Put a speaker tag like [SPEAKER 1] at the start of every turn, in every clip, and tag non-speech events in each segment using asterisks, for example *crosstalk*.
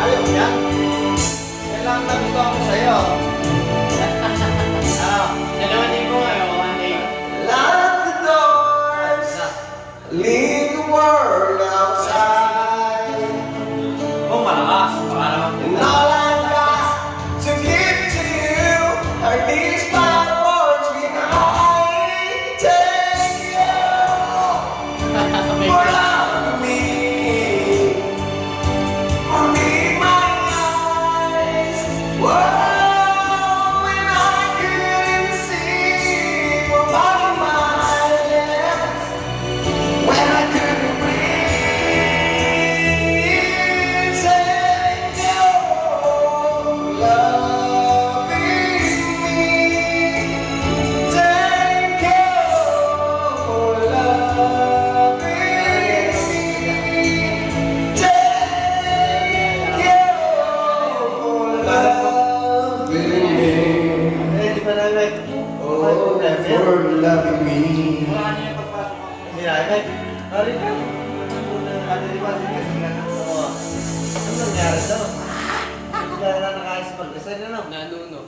[SPEAKER 1] Ayaw yan. Kailangan na
[SPEAKER 2] gusto ako sa'yo. nangyari?
[SPEAKER 1] Ari ka? Ano di ba? Sige, sige na ako. Ano nangyari daw? Hindi na nakayos pag-isa na no?
[SPEAKER 3] Nanuno.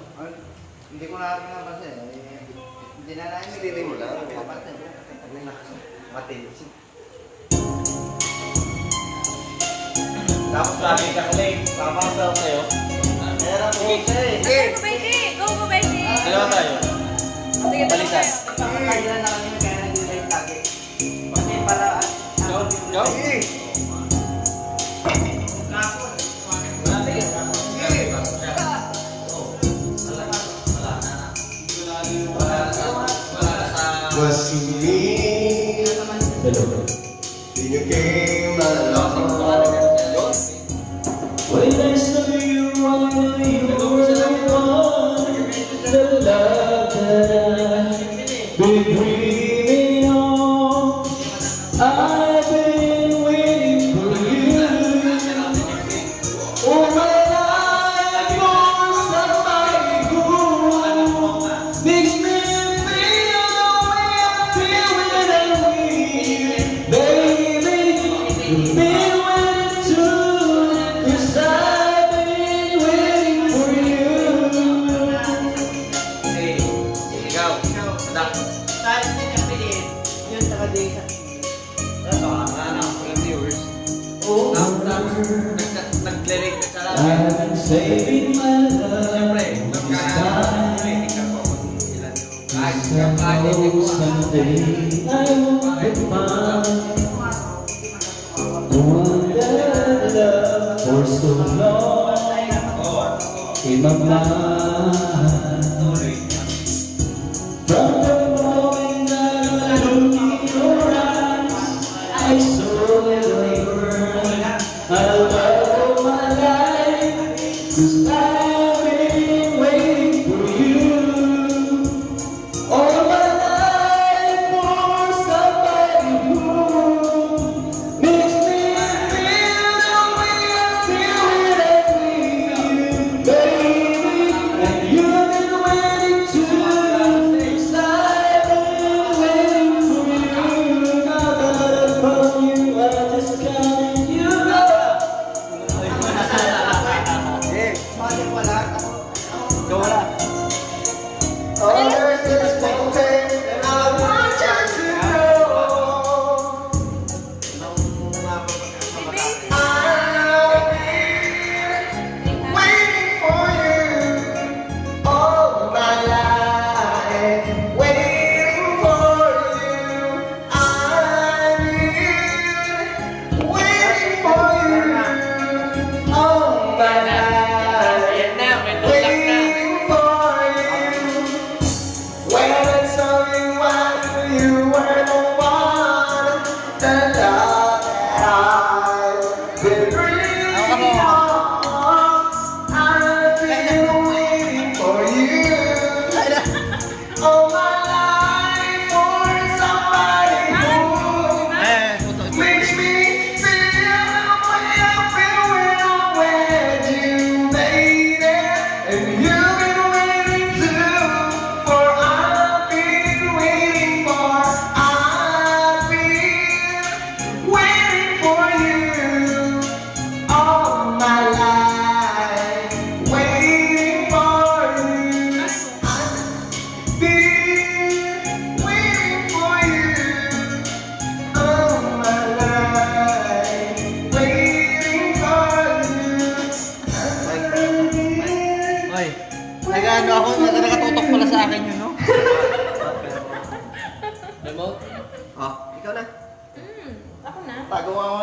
[SPEAKER 4] Hindi ko nakakapasa eh. Hindi na namin.
[SPEAKER 2] Sili mo lang.
[SPEAKER 4] Kapatid.
[SPEAKER 1] Ano yung nakasin? Tapos lagi ka kalay. Tama sa sa'yo. Meron ko siya eh.
[SPEAKER 5] Meron ko ba siya? Go ko
[SPEAKER 3] ba siya?
[SPEAKER 5] Ah, dalawa tayo.
[SPEAKER 4] Sige, dalawa tayo.
[SPEAKER 2] When you came,
[SPEAKER 6] I lost my mind. What is this to me? I'm saving my love
[SPEAKER 3] Somehow
[SPEAKER 6] someday I will be found One that love for so long in my mind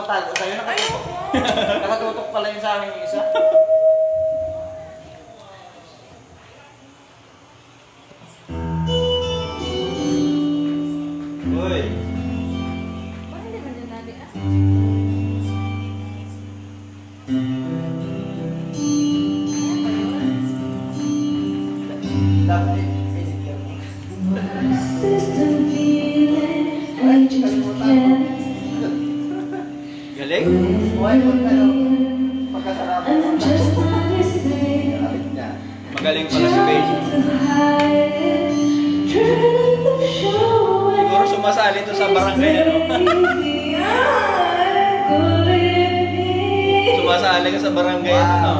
[SPEAKER 1] Tago sa'yo. Nakatutok. *laughs* Nakatutok pala yun sa akin yung isa. Uy,
[SPEAKER 3] Galing?
[SPEAKER 1] Buhay mo tayo. Pagkasalamat mo.
[SPEAKER 3] Magaling pala si Beijing. Siguro sumasali to sa barangay, ano? Sumasali ka sa barangay, ano?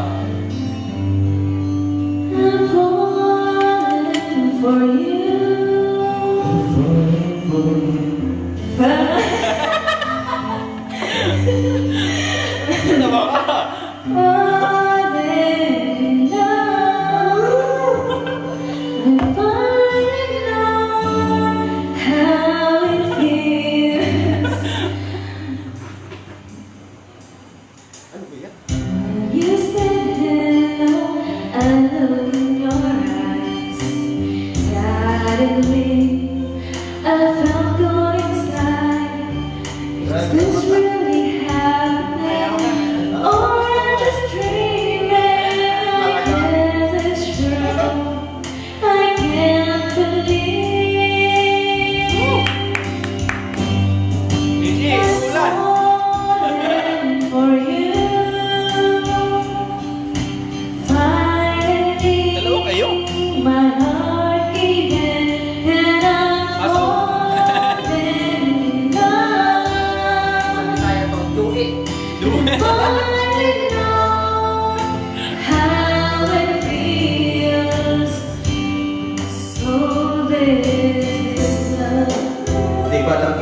[SPEAKER 6] For you.
[SPEAKER 3] Ano ka?
[SPEAKER 6] para